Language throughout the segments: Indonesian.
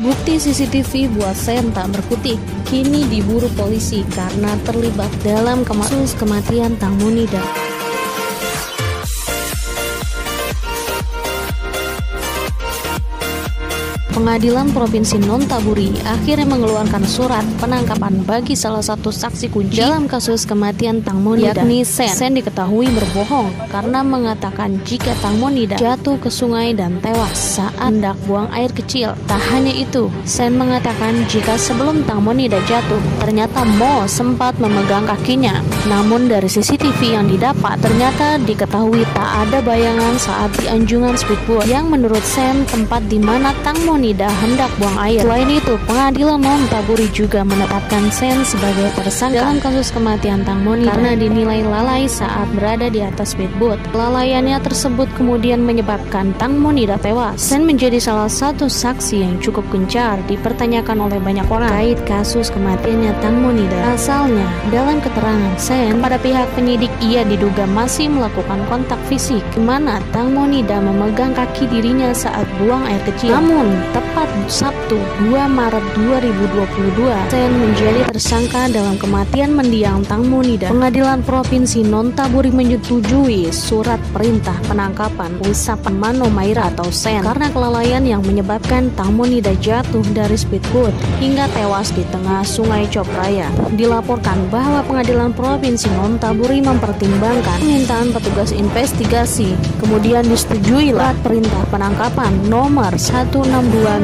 Bukti CCTV buat Sen tak berkutik kini diburu polisi karena terlibat dalam kasus kematian Tang Munida. Pengadilan Provinsi Nontaburi akhirnya mengeluarkan surat penangkapan bagi salah satu saksi kunci dalam kasus kematian Tang Monida, yakni Sen. Sen diketahui berbohong karena mengatakan jika Tang Monida jatuh ke sungai dan tewas saat hendak buang air kecil. Tak hanya itu, Sen mengatakan jika sebelum Tang Monida jatuh, ternyata Mo sempat memegang kakinya. Namun dari CCTV yang didapat, ternyata diketahui tak ada bayangan saat di anjungan speedboat yang menurut Sen tempat di mana Tang Monida tidak hendak buang air. Selain itu, pengadilan Taburi juga menetapkan Sen sebagai tersangka dalam kasus kematian Tang Moni karena dinilai lalai saat berada di atas speedboat. Lalaiannya tersebut kemudian menyebabkan Tang Monida tewas. Sen menjadi salah satu saksi yang cukup gencar dipertanyakan oleh banyak orang terkait kasus kematiannya Tang Monida. Asalnya, dalam keterangan Sen pada pihak penyidik ia diduga masih melakukan kontak fisik, di mana Tang Monida memegang kaki dirinya saat buang air kecil. Namun, tepat Sabtu 2 Maret 2022, Sen menjadi tersangka dalam kematian mendiang Tang Munida. Pengadilan Provinsi Nontaburi menyetujui surat perintah penangkapan Wisapan Mano Maira atau Sen karena kelalaian yang menyebabkan Tang Munida jatuh dari speedboat hingga tewas di tengah Sungai Copraya. Dilaporkan bahwa Pengadilan Provinsi Nontaburi mempertimbangkan permintaan petugas investigasi, kemudian disetujui perintah penangkapan nomor 162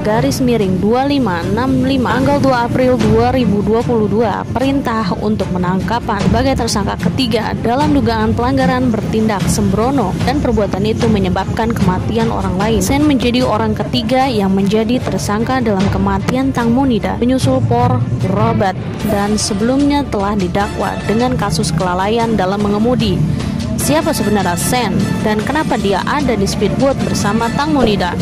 garis miring 2565 tanggal 2 April 2022 perintah untuk menangkapan sebagai tersangka ketiga dalam dugaan pelanggaran bertindak sembrono dan perbuatan itu menyebabkan kematian orang lain. Sen menjadi orang ketiga yang menjadi tersangka dalam kematian Tang Munida, penyusul Por Robert dan sebelumnya telah didakwa dengan kasus kelalaian dalam mengemudi. Siapa sebenarnya Sen dan kenapa dia ada di speedboat bersama Tang Munida?